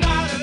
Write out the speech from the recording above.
started.